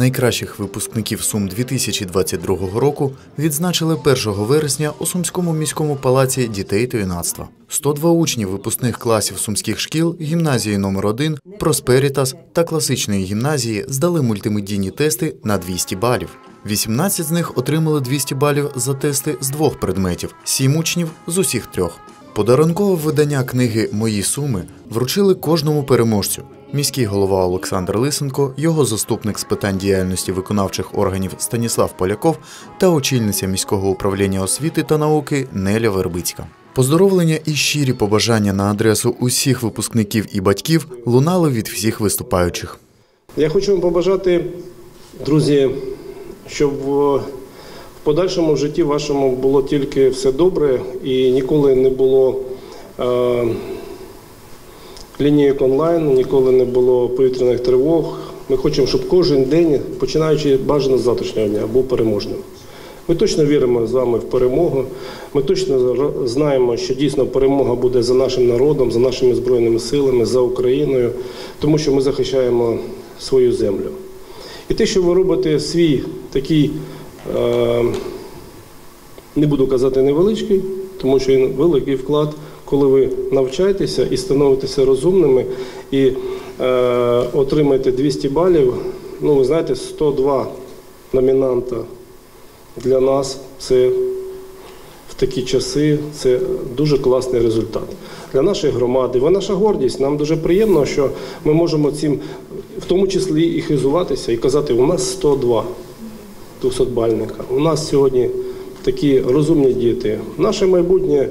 Найкращих випускників Сум 2022 року відзначили 1 вересня у Сумському міському палаці дітей та юнацтва. 102 учні випускних класів сумських шкіл, гімназії номер 1 Просперітас та класичної гімназії здали мультимедійні тести на 200 балів. 18 з них отримали 200 балів за тести з двох предметів, 7 учнів з усіх трьох. Подарункове видання книги Мої суми вручили кожному переможцю. Міський голова Олександр Лисенко, його заступник з питань діяльності виконавчих органів Станіслав Поляков та очільниця міського управління освіти та науки Неля Вербицька. Поздоровлення і щирі побажання на адресу усіх випускників і батьків лунали від всіх виступаючих. Я хочу вам побажати, друзі, щоб в подальшому житті вашому було тільки все добре і ніколи не було е, лінійок онлайн, ніколи не було повітряних тривог. Ми хочемо, щоб кожен день, починаючи бажано з завтрашнього дня, був переможним. Ми точно віримо з вами в перемогу. Ми точно знаємо, що дійсно перемога буде за нашим народом, за нашими збройними силами, за Україною, тому що ми захищаємо свою землю. І те, що ви робите свій такий, е, не буду казати невеличкий, тому що він великий вклад, коли ви навчаєтеся і становитеся розумними і е, отримаєте 200 балів. Ну, ви знаєте, 102 номінанта для нас це в такі часи це дуже класний результат. Для нашої громади, ви наша гордість. Нам дуже приємно, що ми можемо цим, в тому числі і хизуватися і казати, у нас 102 200-бальника. У нас сьогодні такі розумні діти. Наше майбутнє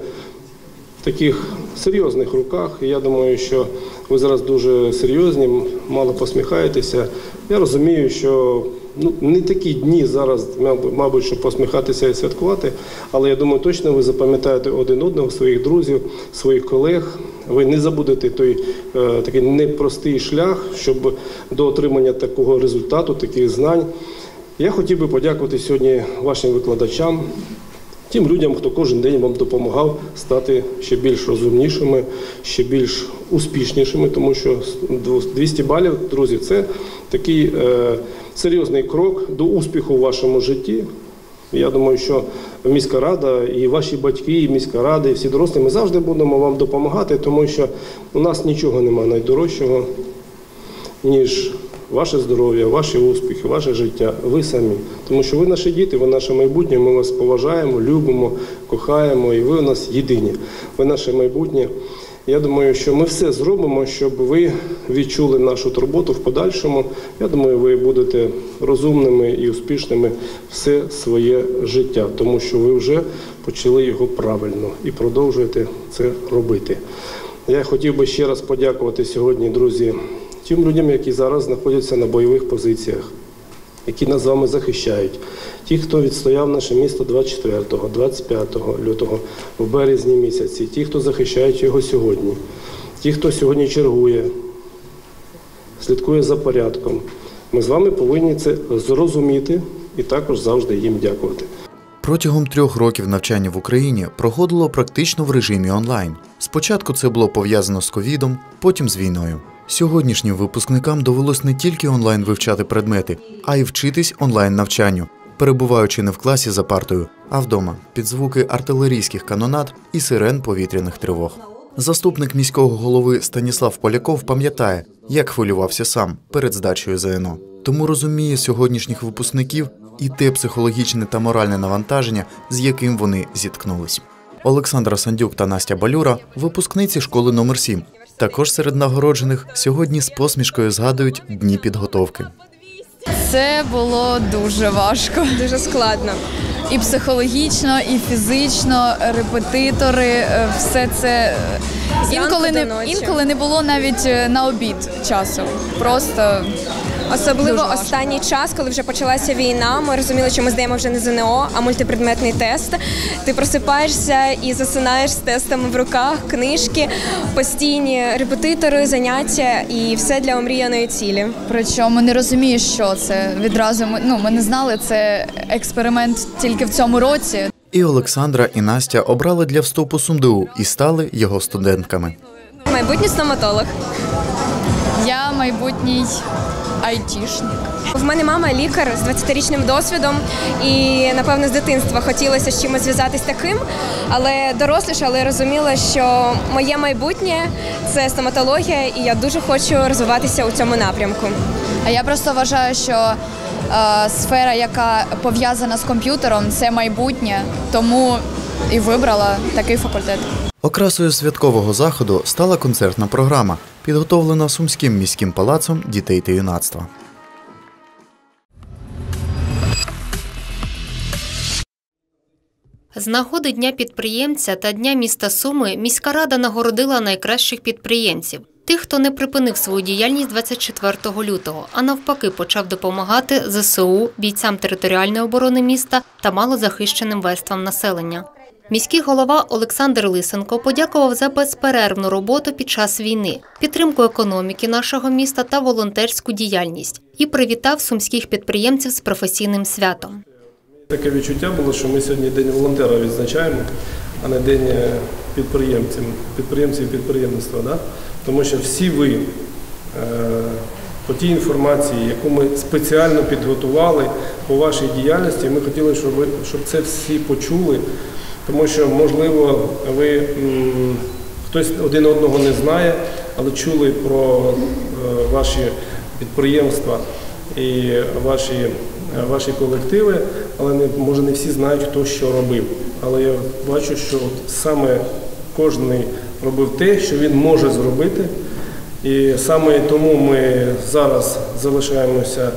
в таких серйозних руках. Я думаю, що ви зараз дуже серйозні, мало посміхаєтеся. Я розумію, що ну, не такі дні зараз, мабуть, щоб посміхатися і святкувати, але я думаю, точно ви запам'ятаєте один одного, своїх друзів, своїх колег. Ви не забудете той е, такий непростий шлях, щоб до отримання такого результату, таких знань. Я хотів би подякувати сьогодні вашим викладачам, тим людям, хто кожен день вам допомагав стати ще більш розумнішими, ще більш успішнішими, тому що 200 балів, друзі, це такий е, серйозний крок до успіху в вашому житті. Я думаю, що міська рада, і ваші батьки, і міська рада, і всі дорослі, ми завжди будемо вам допомагати, тому що у нас нічого немає найдорожчого, ніж ваше здоров'я, ваші успіхи, ваше життя, ви самі. Тому що ви наші діти, ви наше майбутнє, ми вас поважаємо, любимо, кохаємо, і ви у нас єдині. Ви наше майбутнє. Я думаю, що ми все зробимо, щоб ви відчули нашу турботу в подальшому. Я думаю, ви будете розумними і успішними все своє життя, тому що ви вже почали його правильно і продовжуєте це робити. Я хотів би ще раз подякувати сьогодні, друзі, тим людям, які зараз знаходяться на бойових позиціях, які нас з вами захищають. Ті, хто відстояв наше місто 24, 25 лютого в березні місяці, ті, хто захищають його сьогодні, ті, хто сьогодні чергує, слідкує за порядком. Ми з вами повинні це зрозуміти і також завжди їм дякувати. Протягом трьох років навчання в Україні проходило практично в режимі онлайн. Спочатку це було пов'язано з ковідом, потім з війною. Сьогоднішнім випускникам довелось не тільки онлайн вивчати предмети, а й вчитись онлайн навчанню, перебуваючи не в класі за партою, а вдома під звуки артилерійських канонад і сирен повітряних тривог. Заступник міського голови Станіслав Поляков пам'ятає, як хвилювався сам перед здачею ЗНО. Тому розуміє сьогоднішніх випускників і те психологічне та моральне навантаження, з яким вони зіткнулись. Олександра Сандюк та Настя Балюра випускниці школи номер 7 Також серед нагороджених сьогодні з посмішкою згадують дні підготовки. Це було дуже важко. Дуже складно. І психологічно, і фізично, репетитори, е, все це інколи не інколи не було навіть е, на обід часу. Просто Особливо Дуже важко. останній час, коли вже почалася війна, ми розуміли, що ми здаємо вже не ЗНО, а мультипредметний тест. Ти просипаєшся і засинаєш з тестами в руках, книжки, постійні репетитори, заняття і все для омріяної цілі. причому не розумієш, що це відразу. Ми ну ми не знали. Це експеримент тільки в цьому році. І Олександра і Настя обрали для вступу СумДУ і стали його студентками. Майбутній стоматолог. Я майбутній айтішник. В мене мама лікар з 20-річним досвідом, і напевно з дитинства хотілося з чимось зв'язатись таким, але доросліше, але розуміла, що моє майбутнє це стоматологія, і я дуже хочу розвиватися у цьому напрямку. А я просто вважаю, що е, сфера, яка пов'язана з комп'ютером, це майбутнє, тому і вибрала такий факультет. Окрасою святкового заходу стала концертна програма, підготовлена Сумським міським палацом дітей та юнацтва. З нагоди Дня підприємця та Дня міста Суми міська рада нагородила найкращих підприємців. Тих, хто не припинив свою діяльність 24 лютого, а навпаки почав допомагати ЗСУ, бійцям територіальної оборони міста та малозахищеним верствам населення. Міський голова Олександр Лисенко подякував за безперервну роботу під час війни, підтримку економіки нашого міста та волонтерську діяльність і привітав сумських підприємців з професійним святом. Таке відчуття було, що ми сьогодні День волонтера відзначаємо, а не День е, підприємців, підприємців підприємництва. Да? Тому що всі ви е, по тій інформації, яку ми спеціально підготували по вашій діяльності, ми хотіли, щоб, ви, щоб це всі почули, тому що, можливо, ви хтось один одного не знає, але чули про е, ваші підприємства і ваші, е, ваші колективи, але не, може не всі знають, хто що робив. Але я бачу, що от саме кожен робив те, що він може зробити. І саме тому ми зараз залишаємося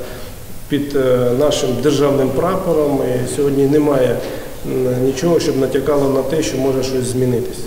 під е, нашим державним прапором. І сьогодні немає нічого, щоб натякало на те, що може щось змінитися.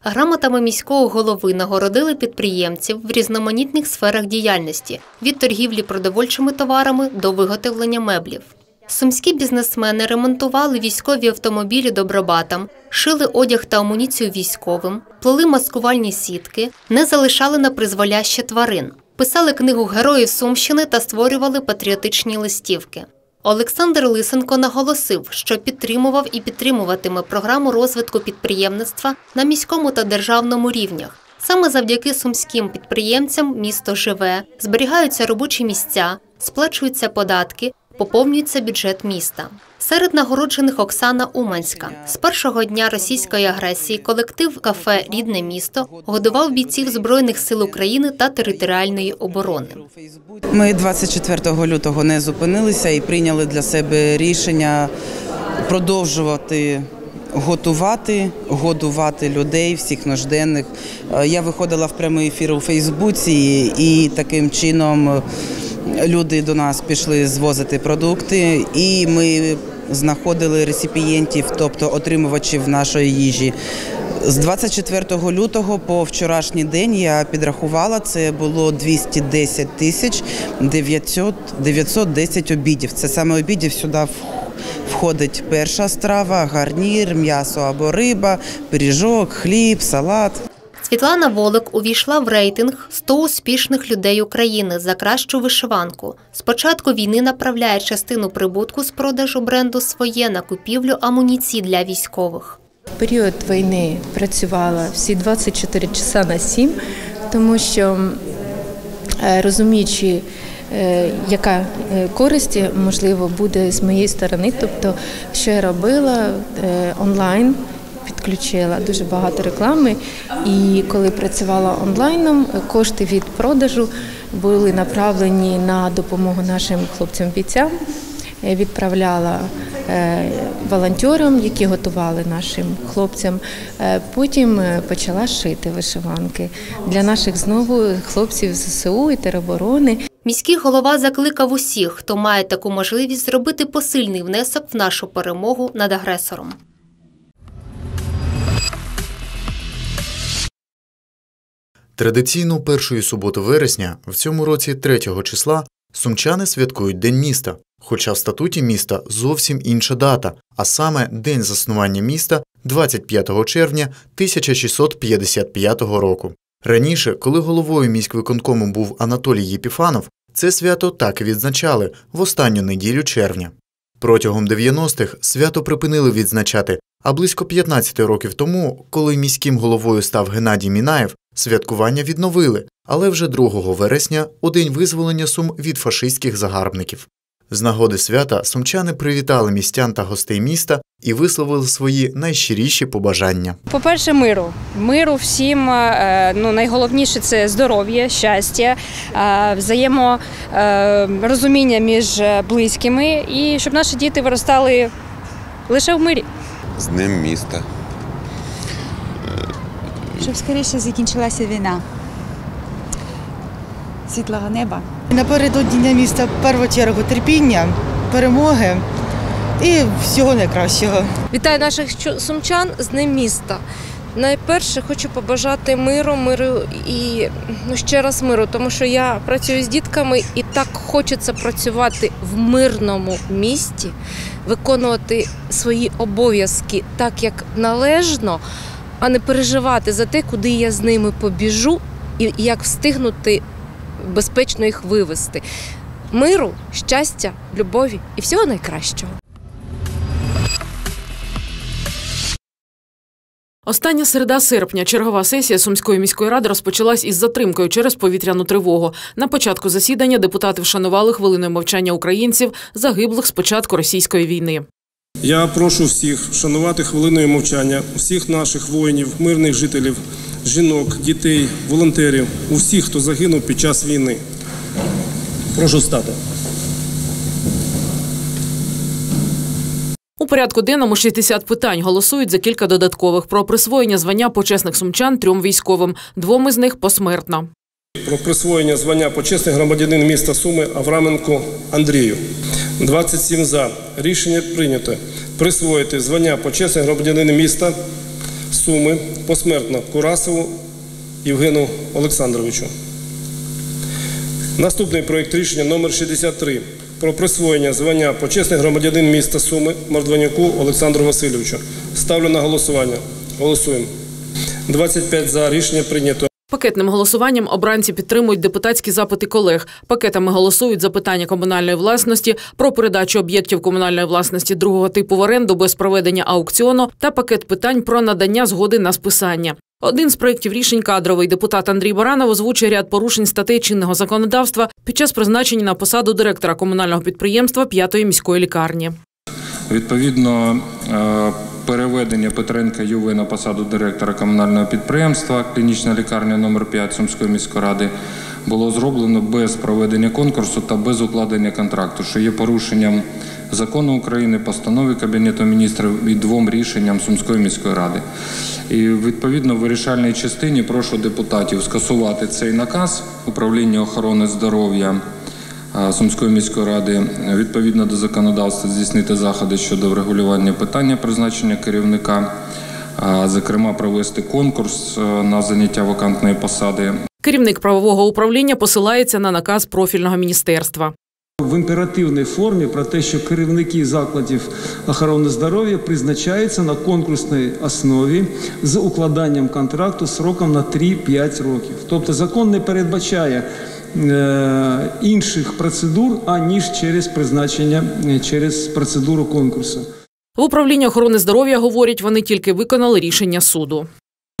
Грамотами міського голови нагородили підприємців в різноманітних сферах діяльності від торгівлі продовольчими товарами до виготовлення меблів. Сумські бізнесмени ремонтували військові автомобілі добробатам, шили одяг та амуніцію військовим, плели маскувальні сітки, не залишали на призволяще тварин, писали книгу героїв Сумщини та створювали патріотичні листівки. Олександр Лисенко наголосив, що підтримував і підтримуватиме програму розвитку підприємництва на міському та державному рівнях. Саме завдяки сумським підприємцям місто живе, зберігаються робочі місця, сплачуються податки, поповнюється бюджет міста. Серед нагороджених Оксана Уманська з першого дня російської агресії колектив кафе Рідне місто годував бійців збройних сил України та територіальної оборони. Ми 24 лютого не зупинилися і прийняли для себе рішення продовжувати готувати, годувати людей, всіх нужденних. Е, Я виходила в прямий ефір у Фейсбуці, і таким чином люди до нас пішли звозити продукти, і ми знаходили реципієнтів, тобто отримувачів нашої їжі. З 24 лютого по вчорашній день я підрахувала, це було 210 тисяч 900, 910 обідів. Це саме обідів сюди входить перша страва, гарнір, м'ясо або риба, пиріжок, хліб, салат. Світлана Волик увійшла в рейтинг 100 успішних людей України за кращу вишиванку. З початку війни направляє частину прибутку з продажу бренду своє на купівлю амуніції для військових. Період війни працювала всі 24 часа на 7, тому що е, розуміючи, е, яка е, користь можливо буде з моєї сторони, тобто що я робила онлайн. Підключила дуже багато реклами, і коли працювала онлайном, кошти від продажу були направлені на допомогу нашим хлопцям-бійцям. Відправляла е, волонтерам, які готували нашим хлопцям. Е, Потім е, почала шити вишиванки для наших знову хлопців з ЗСУ і тероборони. Міський голова закликав усіх, хто має таку можливість зробити посильний внесок в нашу перемогу над агресором. Традиційну першої суботу вересня в цьому році 3 числа сумчани святкують День міста, хоча в статуті міста зовсім інша дата, а саме день заснування міста 25 червня 1655 року. Раніше, коли головою міськвиконкому був Анатолій Єпіфанов, це свято так і відзначали в останню неділю червня. Протягом 90-х свято припинили відзначати, А близько 15 років тому, коли міським головою став Геннадій Мінаєв, святкування відновили, але вже 2 вересня у день визволення Сум від фашистських загарбників. З нагоди свята сумчани привітали містян та гостей міста і висловили свої найщиріші побажання. По-перше, миру. Миру всім е, ну, найголовніше це здоров'я, щастя, е, взаєморозуміння між близькими і щоб наші діти виростали лише в мирі. З Днем міста. Щоб скоріше закінчилася війна. Світлого неба. Напередодні Дня міста в першу чергу терпіння, перемоги і всього найкращого. Вітаю наших сумчан з Днем міста. Найперше хочу побажати миру, миру і ну ще раз миру, тому що я працюю з дітками і так хочеться працювати в мирному місті, виконувати свої обов'язки так, як належно, а не переживати за те, куди я з ними побіжу і як встигнути безпечно їх вивести. Миру, щастя, любові і всього найкращого. Остання середа серпня чергова сесія Сумської міської ради розпочалась із затримкою через повітряну тривогу. На початку засідання депутати вшанували хвилиною мовчання українців, загиблих з початку російської війни. Я прошу всіх вшанувати хвилиною мовчання усіх наших воїнів, мирних жителів, жінок, дітей, волонтерів, усіх, хто загинув під час війни. Прошу стати. Порядку денному 60 питань голосують за кілька додаткових про присвоєння звання почесних сумчан трьом військовим. Двом із них посмертно. Про присвоєння звання почесний громадянин міста Суми Авраменку Андрію. 27 за. Рішення прийнято. Присвоїти звання почесний громадянин міста Суми посмертно Курасову Євгену Олександровичу. Наступний проєкт рішення номер 63 про присвоєння звання почесний громадянин міста Суми Мордванюку Олександру Васильовичу. Ставлю на голосування. Голосуємо. 25 за. Рішення прийнято. Пакетним голосуванням обранці підтримують депутатські запити колег. Пакетами голосують за питання комунальної власності, про передачу об'єктів комунальної власності другого типу в оренду без проведення аукціону та пакет питань про надання згоди на списання. Один з проєктів рішень кадровий депутат Андрій Баранов озвучує ряд порушень статей чинного законодавства під час призначення на посаду директора комунального підприємства п'ятої міської лікарні. Відповідно, е, переведення Петренка Юви на посаду директора комунального підприємства клінічна лікарня номер 5 Сумської міської ради було зроблено без проведення конкурсу та без укладення контракту, що є порушенням закону України, постанови Кабінету міністрів і двом рішенням Сумської міської ради. І відповідно в вирішальній частині прошу депутатів скасувати цей наказ управління охорони здоров'я. Сумської міської ради відповідно до законодавства здійснити заходи щодо врегулювання питання призначення керівника, зокрема провести конкурс е, на заняття вакантної посади. Керівник правового управління посилається на наказ профільного міністерства. В імперативній формі про те, що керівники закладів охорони здоров'я призначаються на конкурсній основі з укладанням контракту сроком на 3-5 років. Тобто закон не передбачає е, інших процедур, аніж через призначення е, через процедуру конкурсу. В управлінні охорони здоров'я говорять, вони тільки виконали рішення суду.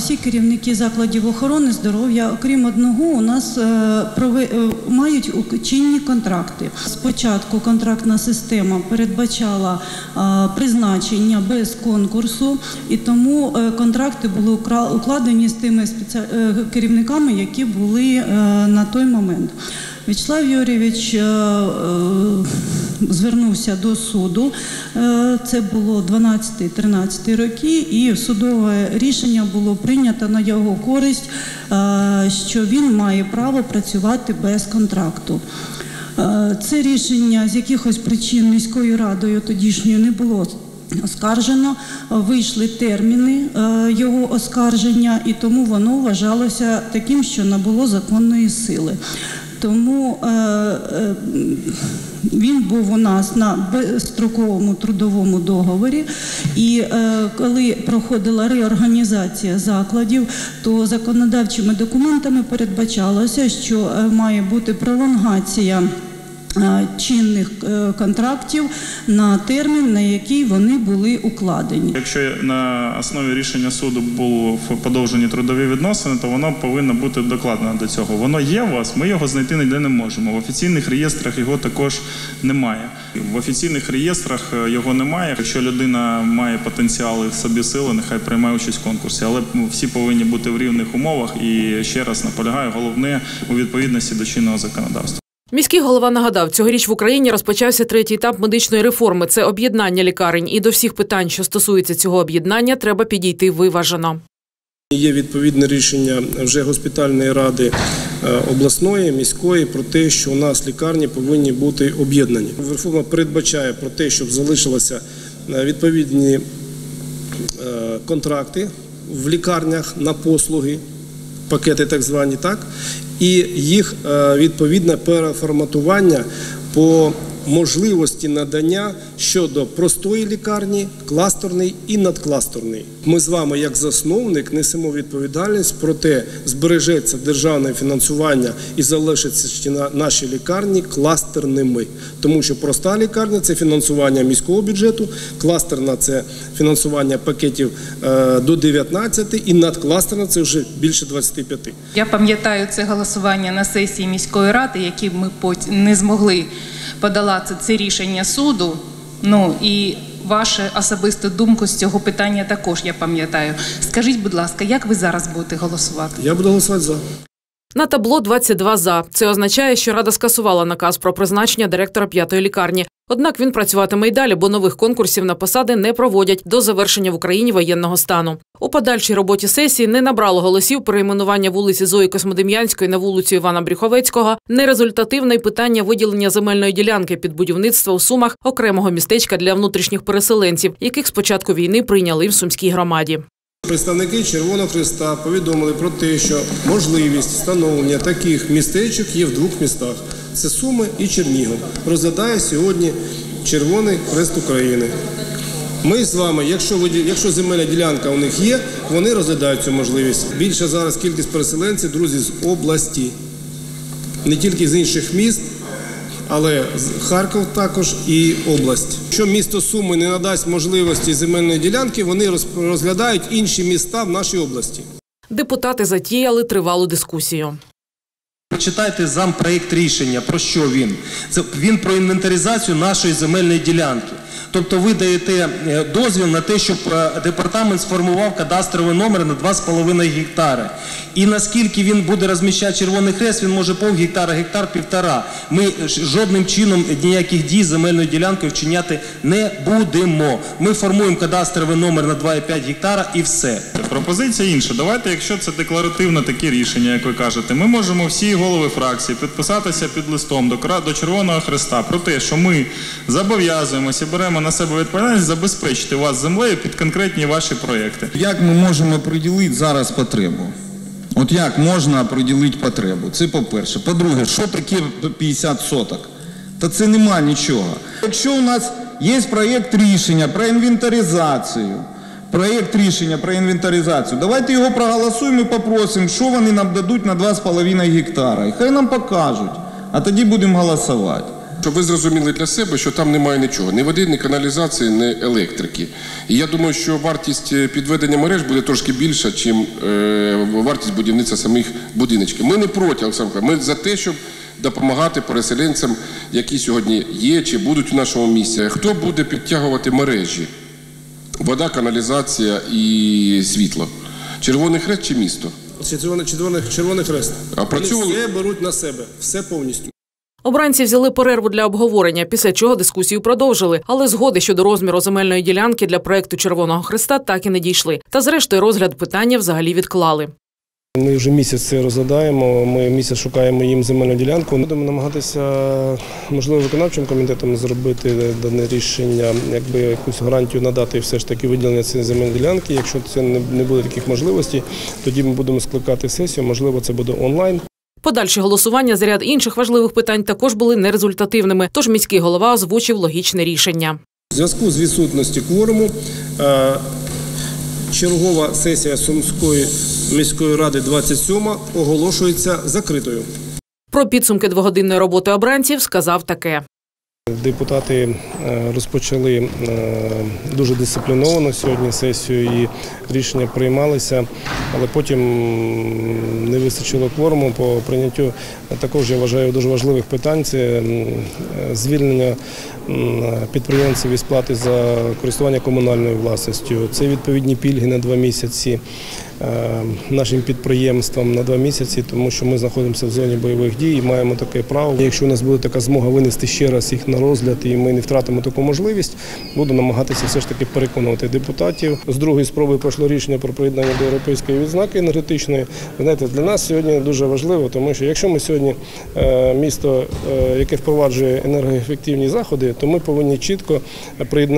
Всі керівники закладів охорони здоров'я, окрім одного, у нас е, е, мають чинні контракти. Спочатку контрактна система передбачала призначення без конкурсу, і тому е, контракти були укладені з тими керівниками, які були на той момент. Вячеслав Юрійович звернувся до суду. Е, Це було 12-13 роки, і судове рішення було прийнято на його користь, е, що він має право працювати без контракту. Е, Це рішення з якихось причин міською радою тодішньою не було оскаржено. Вийшли терміни його оскарження, і тому воно вважалося таким, що набуло законної сили. Тому е, е, він був у нас на безстроковому трудовому договорі, і е, коли проходила реорганізація закладів, то законодавчими документами передбачалося, що має бути пролонгація чинних е, контрактів на термін, на який вони були укладені. Якщо на основі рішення суду було подовжені трудові відносини, то воно повинно бути докладено до цього. Воно є у вас, ми його знайти ніде не можемо. В офіційних реєстрах його також немає. В офіційних реєстрах е, його немає. Якщо людина має потенціал і в собі сили, нехай приймає участь в конкурсі, але всі повинні бути в рівних умовах. І ще раз наполягаю, головне у відповідності до чинного законодавства. Міський голова нагадав, цьогоріч в Україні розпочався третій етап медичної реформи. Це об'єднання лікарень. І до всіх питань, що стосуються цього об'єднання, треба підійти виважено. Є відповідне рішення вже госпітальної ради е, обласної, міської про те, що у нас лікарні повинні бути об'єднані. Реформа передбачає про те, щоб залишилися е, відповідні е, контракти в лікарнях на послуги, пакети так звані, так, і їх відповідне переформатування по можливості надання щодо простої лікарні, кластерної і надкластерної. Ми з вами, як засновник, несемо відповідальність про те, збережеться державне фінансування і залишаться наші лікарні кластерними, тому що проста лікарня це фінансування міського бюджету, кластерна це фінансування пакетів до 19 і надкластерна це вже більше 25. Я пам'ятаю це голосування на сесії міської ради, які ми не змогли подолати це рішення суду. Ну і вашу особисту думку з цього питання також я пам'ятаю. Скажіть, будь ласка, як ви зараз будете голосувати? Я буду голосувати за. На табло 22 за. Це означає, що рада скасувала наказ про призначення директора п'ятої лікарні. Однак він працюватиме й далі, бо нових конкурсів на посади не проводять до завершення в Україні воєнного стану. У подальшій роботі сесії не набрало голосів перейменування вулиці Зої Космодем'янської на вулицю Івана Брюховецького. Нерезультативне й питання виділення земельної ділянки під будівництво у сумах окремого містечка для внутрішніх переселенців, яких з початку війни прийняли в сумській громаді. Представники Червоного Христа повідомили про те, що можливість встановлення таких містечок є в двох містах: це Суми і Чернігов. Розглядає сьогодні Червоний Хрест України. Ми з вами, якщо якщо земельна ділянка у них є, вони розглядають цю можливість. Більше зараз кількість переселенців, друзі, з області, не тільки з інших міст але Харків також і область. Якщо місто Суми не надасть можливості земельної ділянки, вони розглядають інші міста в нашій області. Депутати затіяли тривалу дискусію. Читайте зампроєкт рішення. Про що він? Це він про інвентаризацію нашої земельної ділянки. Тобто ви даєте е, дозвіл на те, щоб е, департамент сформував кадастровий номер на 2,5 гектари. І наскільки він буде розміщати червоний хрест, він може пов гектара, гектар, півтора. Ми жодним чином ніяких дій земельною ділянкою вчиняти не будемо. Ми формуємо кадастровий номер на 2,5 гектара і все. Пропозиція інша. Давайте, якщо це декларативне таке рішення, як ви кажете, ми можемо всі голови фракції підписатися під листом до Червоного Хреста про те, що ми зобов'язуємося, беремо на себе відповідальність забезпечити вас землею під конкретні ваші проекти. Як ми можемо приділити зараз потребу? От як можна приділити потребу? Це по-перше. По-друге, що таке 50 соток? Та це нема нічого. Якщо у нас є проєкт рішення про інвентаризацію, проєкт рішення про інвентаризацію, давайте його проголосуємо і попросимо, що вони нам дадуть на 2,5 гектара. І хай нам покажуть, а тоді будемо голосувати. Щоб ви зрозуміли для себе, що там немає нічого, ні води, ні каналізації, ні електрики. І я думаю, що вартість е, підведення мереж буде трошки більша, ніж е, вартість будівництва самих будиночків. Ми не проти, Олександр, ми за те, щоб допомагати переселенцям, які сьогодні є чи будуть в нашому місці. Хто буде підтягувати мережі? Вода, каналізація і світло. Червоний хрест чи місто? Червоний, червоний, червоний хрест. А працювали... Вони все беруть на себе, все повністю. Обранці взяли перерву для обговорення, після чого дискусію продовжили. Але згоди щодо розміру земельної ділянки для проекту Червоного Христа так і не дійшли. Та, зрештою, розгляд питання взагалі відклали. Ми вже місяць це розглядаємо. Ми місяць шукаємо їм земельну ділянку. Будемо намагатися, можливо, виконавчим комітетом зробити дане рішення, якби якусь гарантію надати все ж таки виділення цієї земельної ділянки. Якщо це не буде таких можливостей, тоді ми будемо скликати сесію. Можливо, це буде онлайн. Подальші голосування за ряд інших важливих питань також були нерезультативними. Тож міський голова озвучив логічне рішення. У зв'язку з відсутності кворуму е, чергова сесія Сумської міської ради 27 оголошується закритою. Про підсумки двогодинної роботи обранців сказав таке. Депутати е, розпочали е, дуже дисципліновано сьогодні сесію і рішення приймалися, але потім не вистачило кворуму по прийняттю також я вважаю дуже важливих питань. Це е, звільнення підприємців із плати за користування комунальною власністю. Це відповідні пільги на два місяці е, нашим підприємствам на два місяці, тому що ми знаходимося в зоні бойових дій і маємо таке право. Якщо у нас буде така змога винести ще раз їх на розгляд, і ми не втратимо таку можливість, буду намагатися все ж таки переконувати депутатів. З другої спроби пройшло рішення про приєднання до європейської відзнаки енергетичної. Ви знаєте, для нас сьогодні дуже важливо, тому що якщо ми сьогодні е, місто, е, яке впроваджує енергоефективні заходи, то ми повинні чітко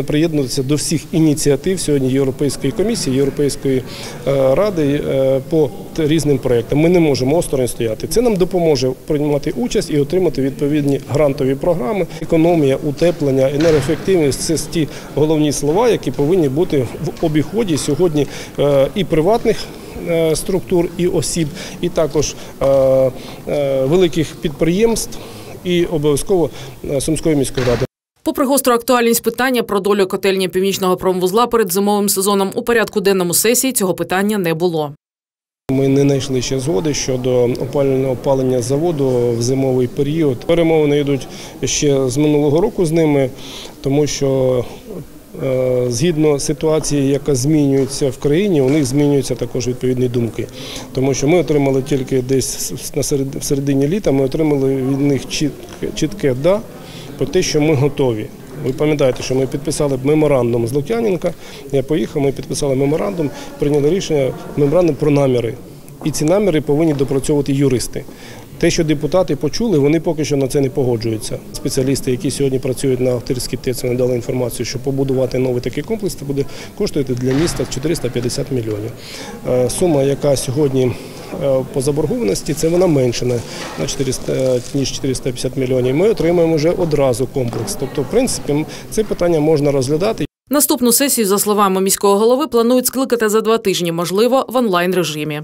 приєднуватися до всіх ініціатив сьогодні Європейської комісії, Європейської е, ради е, по різним проектам. Ми не можемо осторонь стояти. Це нам допоможе приймати участь і отримати відповідні грантові програми. Економія, утеплення, енергоефективність це ті головні слова, які повинні бути в обіході сьогодні е, і приватних. Структур і осіб, і також великих підприємств, і обов'язково Сумської міської ради. Попри гостру актуальність питання про долю котельні північного промвузла перед зимовим сезоном у порядку денному сесії цього питання не було. Ми не знайшли ще згоди щодо опалювального опалення заводу в зимовий період. Перемовини йдуть ще з минулого року з ними, тому що е, згідно ситуації, яка змінюється в країні, у них змінюються також відповідні думки. Тому що ми отримали тільки десь в середині літа, ми отримали від них чітке да про те, що ми готові. Ви пам'ятаєте, що ми підписали меморандум з Лук'яненка. Я поїхав, ми підписали меморандум, прийняли рішення меморандум про наміри. І ці наміри повинні допрацьовувати юристи. Те, що депутати почули, вони поки що на це не погоджуються. Спеціалісти, які сьогодні працюють на Охтирській ТЕЦ, вони дали інформацію, що побудувати новий такий комплекс це буде коштувати для міста 450 мільйонів. Е, Сума, яка сьогодні по заборгованості, це вона менша на на 400, е, ніж 450 мільйонів. Ми отримаємо вже одразу комплекс. Тобто, в принципі, це питання можна розглядати. Наступну сесію, за словами міського голови, планують скликати за два тижні, можливо, в онлайн режимі.